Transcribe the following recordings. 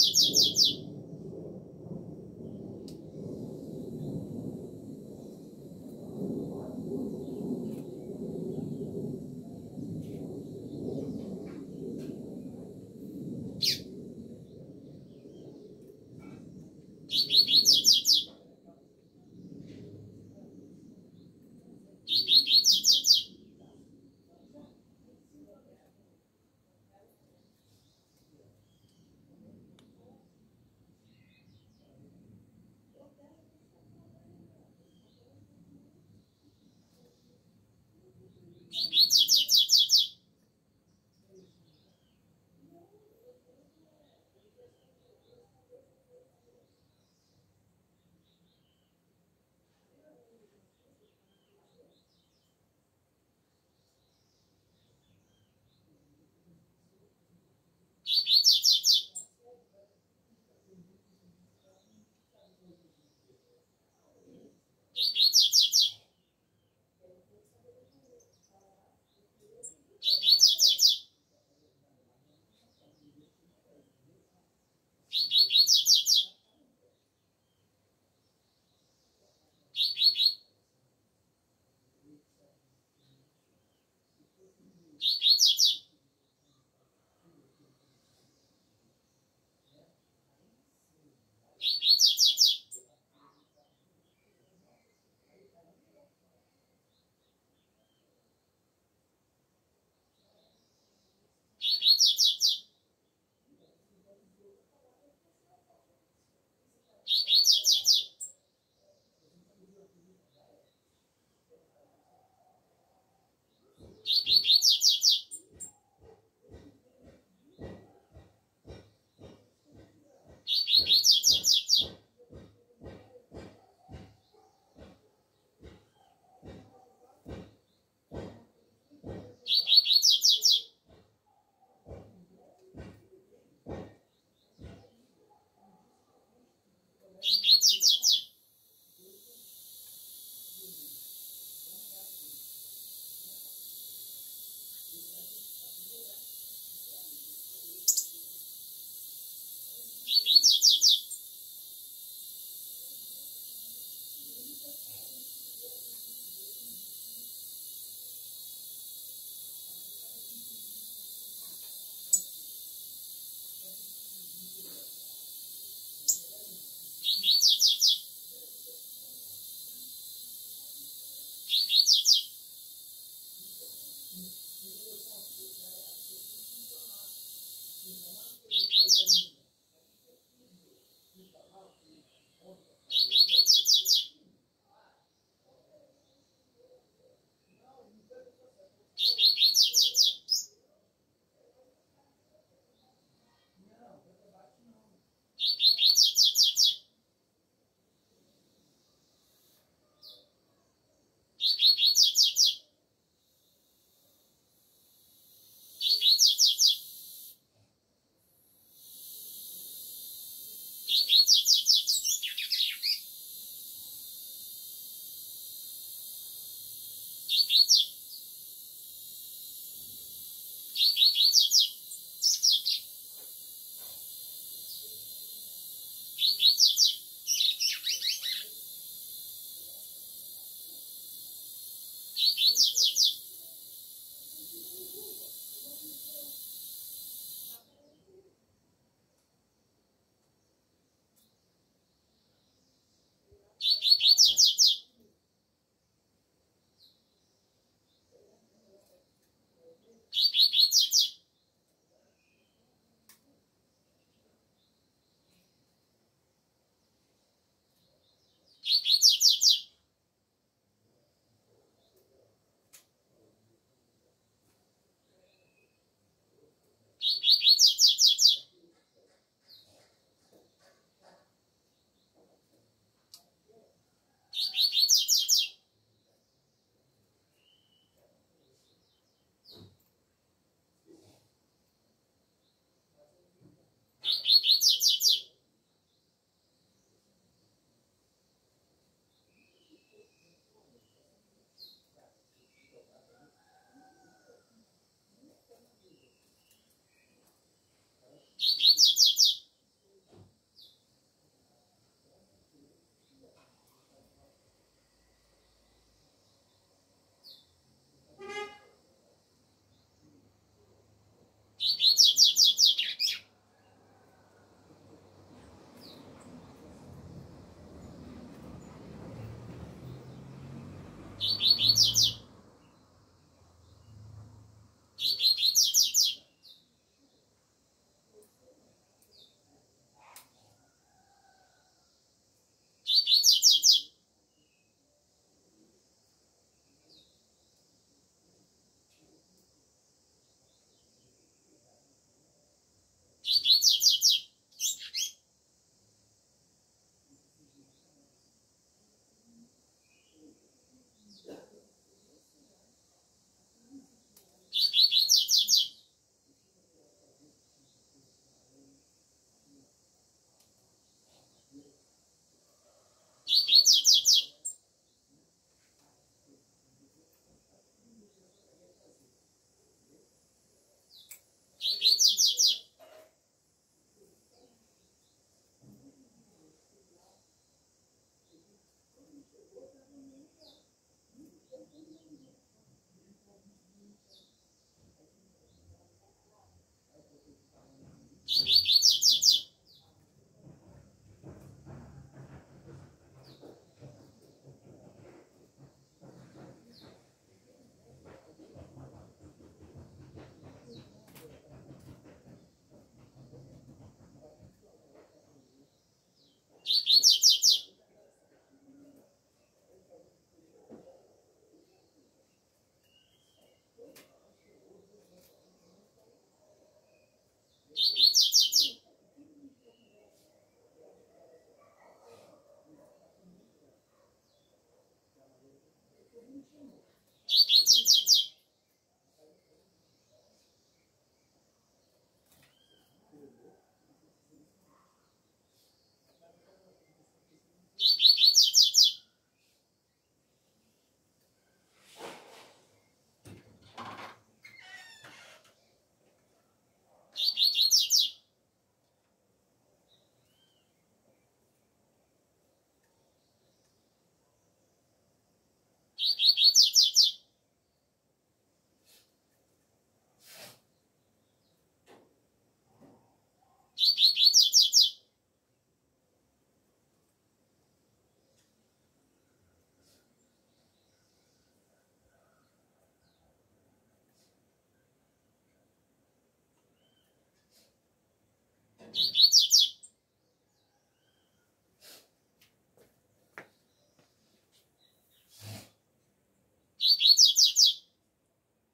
Música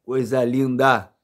Coisa linda!